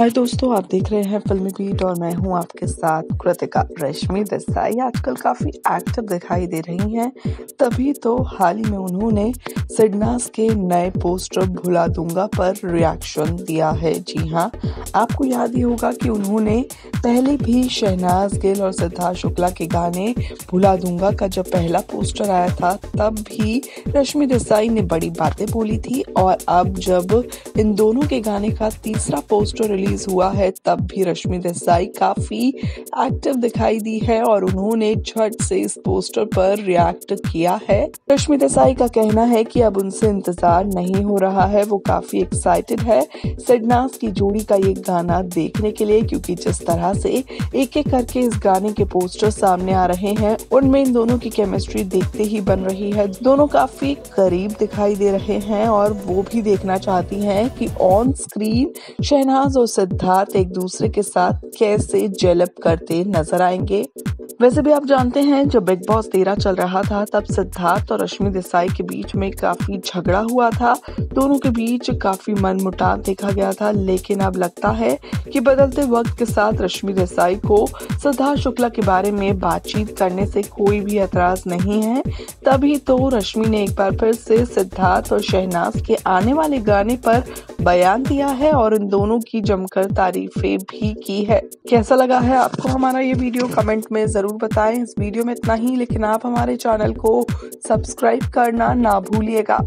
हाय दोस्तों, आप देख रहे हैं फिल्मी बीट और मैं हूँ आपके साथ कृतिका। रश्मि देसाई आजकल काफ़ी एक्टिव दिखाई दे रही हैं। तभी तो हाल ही में उन्होंने सिडनास के नए पोस्टर भुला दूँगा, पर रिएक्शन दिया है। जी हाँ आपको याद ही होगा कि उन्होंने पहले भी शहनाज गिल और सिद्धार्थ शुक्ला के गाने भुला दूँगा का जब पहला पोस्टर आया था, तब भी रश्मि देसाई ने बड़ी बातें बोली थी और अब जब इन दोनों के गाने का तीसरा पोस्टर रिलीज़ हुआ है, तब भी रश्मि देसाई काफ़ी एक्टिव दिखाई दी है और उन्होंने झट से इस पोस्टर पर रिएक्ट किया है। रश्मि देसाई का कहना है कि अब उनसे इंतज़ार नहीं हो रहा है, वो काफ़ी एक्साइटेड है। सिडनास की जोड़ी का ये गाना देखने के लिए, क्योंकि जिस तरह से एक एक करके इस गाने के पोस्टर सामने आ रहे हैं, उनमें इन दोनों की केमिस्ट्री देखते ही बन रही है। दोनों काफ़ी करीब दिखाई दे रहे हैं और वो भी देखना चाहती हैं कि ऑन स्क्रीन शहनाज और सिद्धार्थ एक दूसरे के साथ कैसे जेलप करते नज़र आएँगे। वैसे भी आप जानते हैं, जब बिग बॉस तेरह चल रहा था, तब सिद्धार्थ और रश्मि देसाई के बीच में काफ़ी झगड़ा हुआ था। दोनों के बीच काफ़ी मन मुटाव देखा गया था, लेकिन अब लगता है कि बदलते वक्त के साथ रश्मि देसाई को सिद्धार्थ शुक्ला के बारे में बातचीत करने से कोई भी एतराज़ नहीं है। तभी तो रश्मि ने एक बार फिर से सिद्धार्थ और शहनाज के आने वाले गाने पर बयान दिया है और इन दोनों की जमकर तारीफें भी की है। कैसा लगा है आपको हमारा ये वीडियो? कमेंट में ज़रूर बताए। इस वीडियो में इतना ही, लेकिन आप हमारे चैनल को सब्सक्राइब करना ना भूलिएगा।